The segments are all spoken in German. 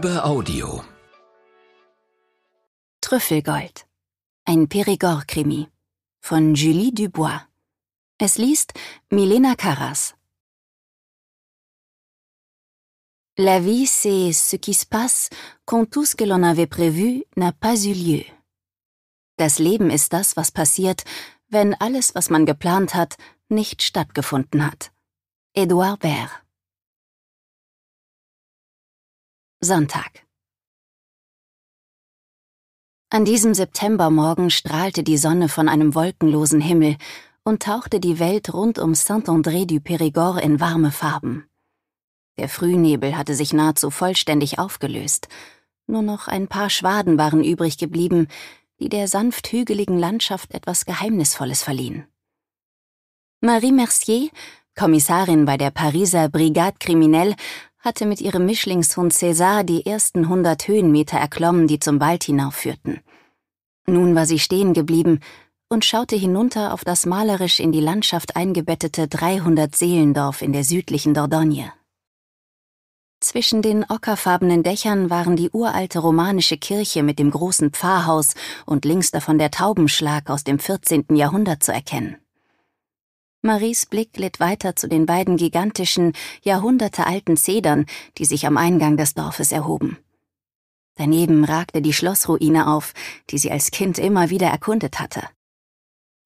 Körbe Audio. Trüffelgold. Ein Perigord-Krimi. Von Julie Dubois. Es liest Milena Carras. La vie, c'est ce qui se passe quand tout ce que l'on avait prévu n'a pas eu lieu. Das Leben ist das, was passiert, wenn alles, was man geplant hat, nicht stattgefunden hat. Edouard Baird. Sonntag. An diesem Septembermorgen strahlte die Sonne von einem wolkenlosen Himmel und tauchte die Welt rund um Saint-André du Périgord in warme Farben. Der Frühnebel hatte sich nahezu vollständig aufgelöst. Nur noch ein paar Schwaden waren übrig geblieben, die der sanft hügeligen Landschaft etwas Geheimnisvolles verliehen. Marie Mercier, Kommissarin bei der Pariser Brigade Criminelle, hatte mit ihrem Mischlingshund César die ersten hundert Höhenmeter erklommen, die zum Wald hinaufführten. Nun war sie stehen geblieben und schaute hinunter auf das malerisch in die Landschaft eingebettete 300 Seelendorf in der südlichen Dordogne. Zwischen den ockerfarbenen Dächern waren die uralte romanische Kirche mit dem großen Pfarrhaus und links davon der Taubenschlag aus dem 14. Jahrhundert zu erkennen. Maries Blick glitt weiter zu den beiden gigantischen, jahrhundertealten Zedern, die sich am Eingang des Dorfes erhoben. Daneben ragte die Schlossruine auf, die sie als Kind immer wieder erkundet hatte.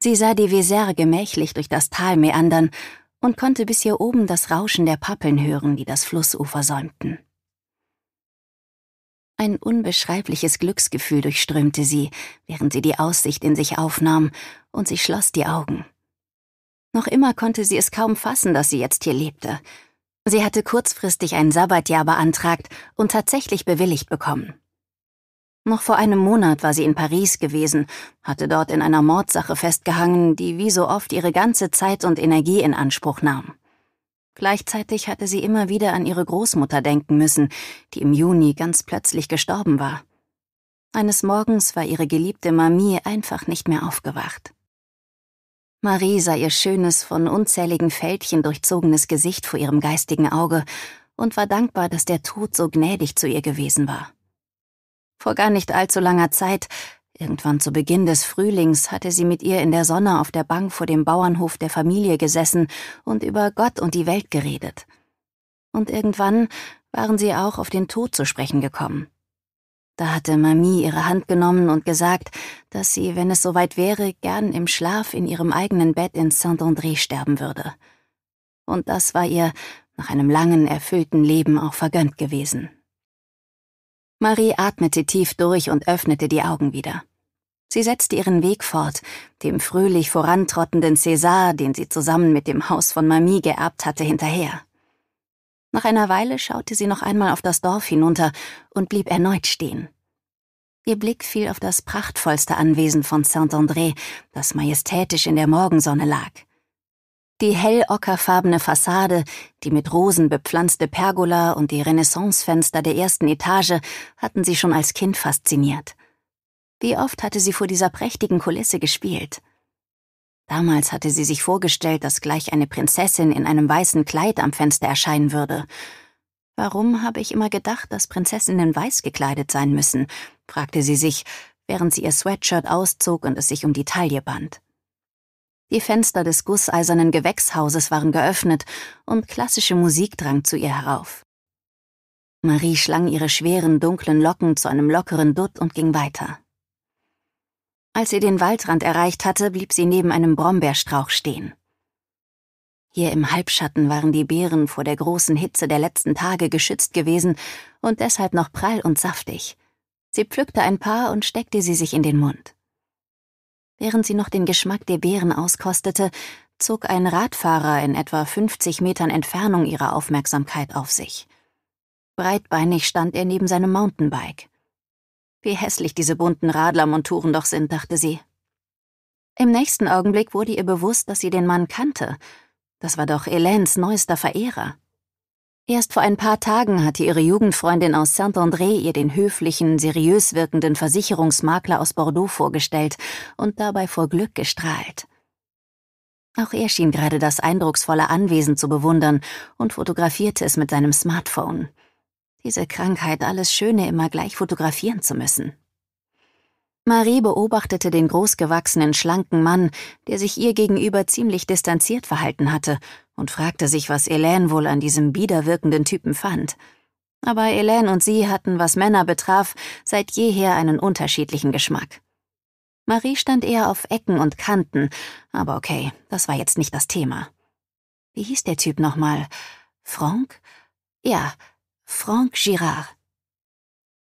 Sie sah die Vézère gemächlich durch das Tal meandern und konnte bis hier oben das Rauschen der Pappeln hören, die das Flussufer säumten. Ein unbeschreibliches Glücksgefühl durchströmte sie, während sie die Aussicht in sich aufnahm, und sie schloss die Augen. Noch immer konnte sie es kaum fassen, dass sie jetzt hier lebte. Sie hatte kurzfristig ein Sabbatjahr beantragt und tatsächlich bewilligt bekommen. Noch vor einem Monat war sie in Paris gewesen, hatte dort in einer Mordsache festgehangen, die wie so oft ihre ganze Zeit und Energie in Anspruch nahm. Gleichzeitig hatte sie immer wieder an ihre Großmutter denken müssen, die im Juni ganz plötzlich gestorben war. Eines Morgens war ihre geliebte Mamie einfach nicht mehr aufgewacht. Marie sah ihr schönes, von unzähligen Fältchen durchzogenes Gesicht vor ihrem geistigen Auge und war dankbar, dass der Tod so gnädig zu ihr gewesen war. Vor gar nicht allzu langer Zeit, irgendwann zu Beginn des Frühlings, hatte sie mit ihr in der Sonne auf der Bank vor dem Bauernhof der Familie gesessen und über Gott und die Welt geredet. Und irgendwann waren sie auch auf den Tod zu sprechen gekommen. Da hatte Mamie ihre Hand genommen und gesagt, dass sie, wenn es soweit wäre, gern im Schlaf in ihrem eigenen Bett in Saint-André sterben würde. Und das war ihr nach einem langen, erfüllten Leben auch vergönnt gewesen. Marie atmete tief durch und öffnete die Augen wieder. Sie setzte ihren Weg fort, dem fröhlich vorantrottenden César, den sie zusammen mit dem Haus von Mamie geerbt hatte, hinterher. Nach einer Weile schaute sie noch einmal auf das Dorf hinunter und blieb erneut stehen. Ihr Blick fiel auf das prachtvollste Anwesen von Saint-André, das majestätisch in der Morgensonne lag. Die hell ockerfarbene Fassade, die mit Rosen bepflanzte Pergola und die Renaissancefenster der ersten Etage hatten sie schon als Kind fasziniert. Wie oft hatte sie vor dieser prächtigen Kulisse gespielt. Damals hatte sie sich vorgestellt, dass gleich eine Prinzessin in einem weißen Kleid am Fenster erscheinen würde. Warum habe ich immer gedacht, dass Prinzessinnen weiß gekleidet sein müssen? fragte sie sich, während sie ihr Sweatshirt auszog und es sich um die Taille band. Die Fenster des gusseisernen Gewächshauses waren geöffnet und klassische Musik drang zu ihr herauf. Marie schlang ihre schweren, dunklen Locken zu einem lockeren Dutt und ging weiter. Als sie den Waldrand erreicht hatte, blieb sie neben einem Brombeerstrauch stehen. Hier im Halbschatten waren die Beeren vor der großen Hitze der letzten Tage geschützt gewesen und deshalb noch prall und saftig. Sie pflückte ein paar und steckte sie sich in den Mund. Während sie noch den Geschmack der Beeren auskostete, zog ein Radfahrer in etwa 50 Metern Entfernung ihre Aufmerksamkeit auf sich. Breitbeinig stand er neben seinem Mountainbike. Wie hässlich diese bunten Radlermonturen doch sind, dachte sie. Im nächsten Augenblick wurde ihr bewusst, dass sie den Mann kannte. Das war doch Hélènes neuester Verehrer. Erst vor ein paar Tagen hatte ihre Jugendfreundin aus Saint-André ihr den höflichen, seriös wirkenden Versicherungsmakler aus Bordeaux vorgestellt und dabei vor Glück gestrahlt. Auch er schien gerade das eindrucksvolle Anwesen zu bewundern und fotografierte es mit seinem Smartphone. Diese Krankheit, alles Schöne immer gleich fotografieren zu müssen. Marie beobachtete den großgewachsenen, schlanken Mann, der sich ihr gegenüber ziemlich distanziert verhalten hatte, und fragte sich, was Elaine wohl an diesem biederwirkenden Typen fand. Aber Elaine und sie hatten, was Männer betraf, seit jeher einen unterschiedlichen Geschmack. Marie stand eher auf Ecken und Kanten, aber okay, das war jetzt nicht das Thema. Wie hieß der Typ nochmal? Franck? Ja, Franck Girard.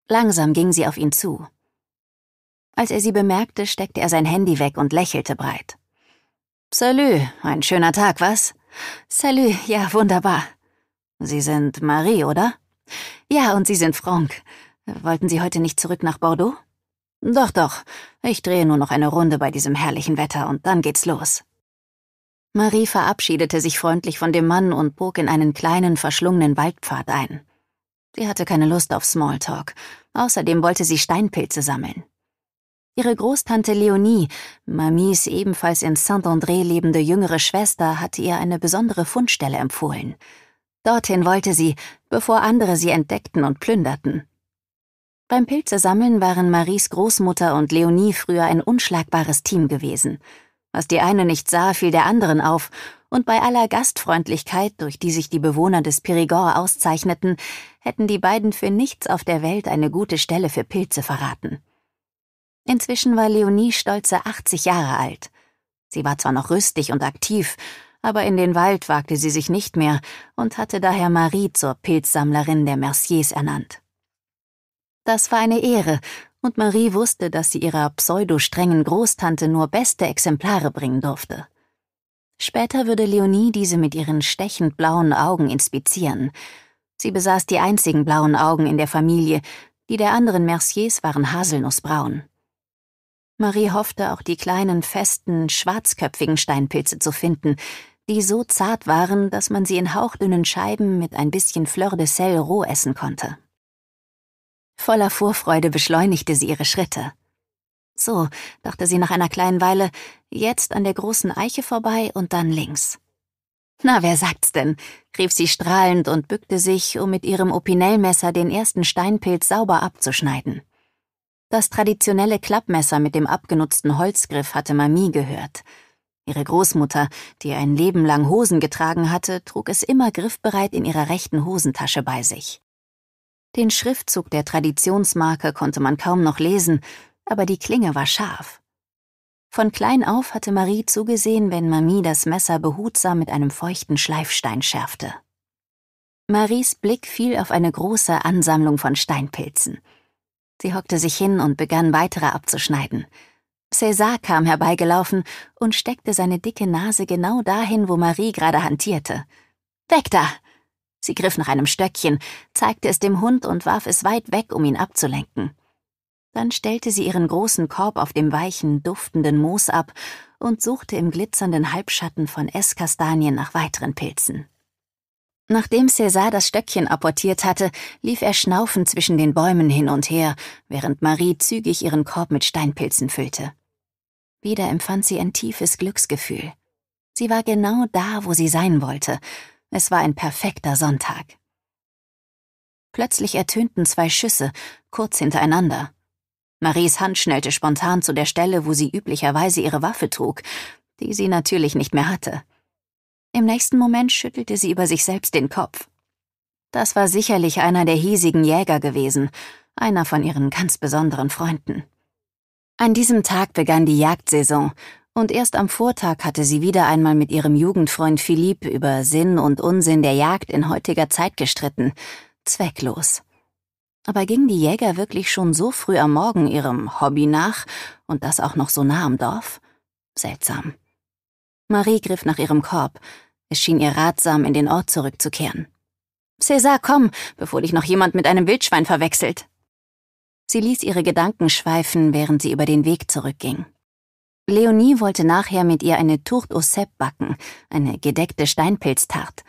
Langsam ging sie auf ihn zu. Als er sie bemerkte, steckte er sein Handy weg und lächelte breit. Salü, ein schöner Tag, was? Salü, ja, wunderbar. Sie sind Marie, oder? Ja, und Sie sind Franck. Wollten Sie heute nicht zurück nach Bordeaux? Doch, doch. Ich drehe nur noch eine Runde bei diesem herrlichen Wetter und dann geht's los. Marie verabschiedete sich freundlich von dem Mann und bog in einen kleinen, verschlungenen Waldpfad ein. Sie hatte keine Lust auf Smalltalk. Außerdem wollte sie Steinpilze sammeln. Ihre Großtante Leonie, Mamies ebenfalls in Saint-André lebende jüngere Schwester, hatte ihr eine besondere Fundstelle empfohlen. Dorthin wollte sie, bevor andere sie entdeckten und plünderten. Beim Pilzesammeln waren Maries Großmutter und Leonie früher ein unschlagbares Team gewesen. Was die eine nicht sah, fiel der anderen auf, und bei aller Gastfreundlichkeit, durch die sich die Bewohner des Périgord auszeichneten, hätten die beiden für nichts auf der Welt eine gute Stelle für Pilze verraten. Inzwischen war Leonie stolze 80 Jahre alt. Sie war zwar noch rüstig und aktiv, aber in den Wald wagte sie sich nicht mehr und hatte daher Marie zur Pilzsammlerin der Merciers ernannt. Das war eine Ehre, und Marie wusste, dass sie ihrer pseudo-strengen Großtante nur beste Exemplare bringen durfte. Später würde Leonie diese mit ihren stechend blauen Augen inspizieren. Sie besaß die einzigen blauen Augen in der Familie, die der anderen Merciers waren haselnussbraun. Marie hoffte, auch die kleinen, festen, schwarzköpfigen Steinpilze zu finden, die so zart waren, dass man sie in hauchdünnen Scheiben mit ein bisschen Fleur de Sel roh essen konnte. Voller Vorfreude beschleunigte sie ihre Schritte. So, dachte sie nach einer kleinen Weile, jetzt an der großen Eiche vorbei und dann links. Na, wer sagt's denn? rief sie strahlend und bückte sich, um mit ihrem Opinellmesser den ersten Steinpilz sauber abzuschneiden. Das traditionelle Klappmesser mit dem abgenutzten Holzgriff hatte Mami gehört. Ihre Großmutter, die ein Leben lang Hosen getragen hatte, trug es immer griffbereit in ihrer rechten Hosentasche bei sich. Den Schriftzug der Traditionsmarke konnte man kaum noch lesen, aber die Klinge war scharf. Von klein auf hatte Marie zugesehen, wenn Mami das Messer behutsam mit einem feuchten Schleifstein schärfte. Maries Blick fiel auf eine große Ansammlung von Steinpilzen. Sie hockte sich hin und begann weitere abzuschneiden. César kam herbeigelaufen und steckte seine dicke Nase genau dahin, wo Marie gerade hantierte. Weg da! Sie griff nach einem Stöckchen, zeigte es dem Hund und warf es weit weg, um ihn abzulenken. Dann stellte sie ihren großen Korb auf dem weichen, duftenden Moos ab und suchte im glitzernden Halbschatten von Esskastanien nach weiteren Pilzen. Nachdem César das Stöckchen apportiert hatte, lief er schnaufend zwischen den Bäumen hin und her, während Marie zügig ihren Korb mit Steinpilzen füllte. Wieder empfand sie ein tiefes Glücksgefühl. Sie war genau da, wo sie sein wollte. Es war ein perfekter Sonntag. Plötzlich ertönten zwei Schüsse, kurz hintereinander. Maries Hand schnellte spontan zu der Stelle, wo sie üblicherweise ihre Waffe trug, die sie natürlich nicht mehr hatte. Im nächsten Moment schüttelte sie über sich selbst den Kopf. Das war sicherlich einer der hiesigen Jäger gewesen, einer von ihren ganz besonderen Freunden. An diesem Tag begann die Jagdsaison, und erst am Vortag hatte sie wieder einmal mit ihrem Jugendfreund Philipp über Sinn und Unsinn der Jagd in heutiger Zeit gestritten. Zwecklos. Aber gingen die Jäger wirklich schon so früh am Morgen ihrem Hobby nach und das auch noch so nah am Dorf? Seltsam. Marie griff nach ihrem Korb. Es schien ihr ratsam, in den Ort zurückzukehren. César, komm, bevor dich noch jemand mit einem Wildschwein verwechselt. Sie ließ ihre Gedanken schweifen, während sie über den Weg zurückging. Leonie wollte nachher mit ihr eine Tourte au Cep backen, eine gedeckte Steinpilztart.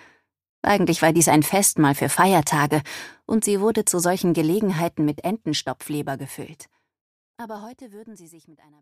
Eigentlich war dies ein Festmahl für Feiertage, und sie wurde zu solchen Gelegenheiten mit Entenstopfleber gefüllt. Aber heute würden sie sich mit einer